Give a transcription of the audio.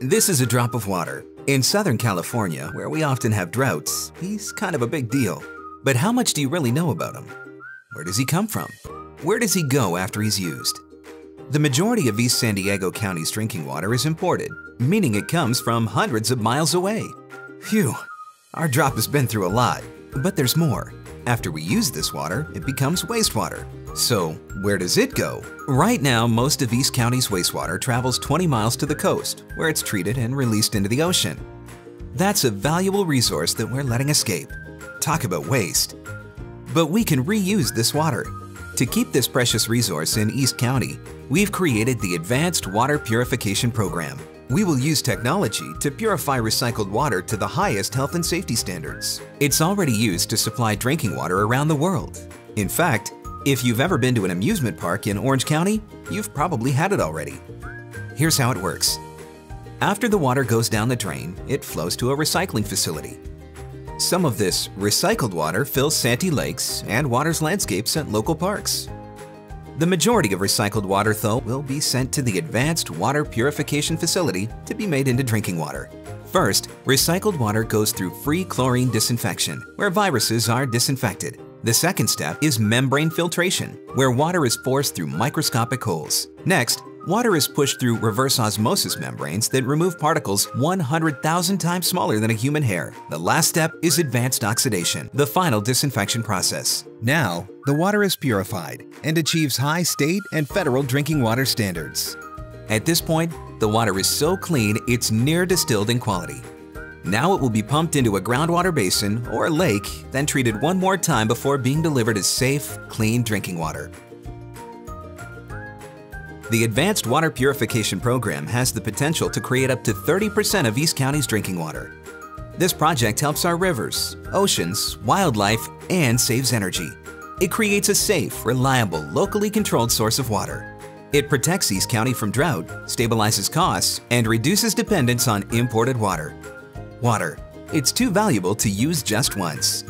This is a drop of water. In Southern California, where we often have droughts, he's kind of a big deal. But how much do you really know about him? Where does he come from? Where does he go after he's used? The majority of East San Diego County's drinking water is imported, meaning it comes from hundreds of miles away. Phew, our drop has been through a lot, but there's more. After we use this water, it becomes wastewater. So where does it go? Right now, most of East County's wastewater travels 20 miles to the coast, where it's treated and released into the ocean. That's a valuable resource that we're letting escape. Talk about waste. But we can reuse this water. To keep this precious resource in East County, we've created the Advanced Water Purification Program. We will use technology to purify recycled water to the highest health and safety standards. It's already used to supply drinking water around the world. In fact, if you've ever been to an amusement park in Orange County, you've probably had it already. Here's how it works. After the water goes down the drain, it flows to a recycling facility. Some of this recycled water fills Santee lakes and waters landscapes at local parks. The majority of recycled water, though, will be sent to the Advanced Water Purification Facility to be made into drinking water. First, recycled water goes through free chlorine disinfection, where viruses are disinfected. The second step is membrane filtration, where water is forced through microscopic holes. Next, water is pushed through reverse osmosis membranes that remove particles 100,000 times smaller than a human hair. The last step is advanced oxidation, the final disinfection process. Now, the water is purified and achieves high state and federal drinking water standards. At this point, the water is so clean it's near distilled in quality. Now it will be pumped into a groundwater basin or lake, then treated one more time before being delivered as safe, clean drinking water. The Advanced Water Purification Program has the potential to create up to 30% of East County's drinking water. This project helps our rivers, oceans, wildlife, and saves energy. It creates a safe, reliable, locally controlled source of water. It protects East County from drought, stabilizes costs, and reduces dependence on imported water. Water. It's too valuable to use just once.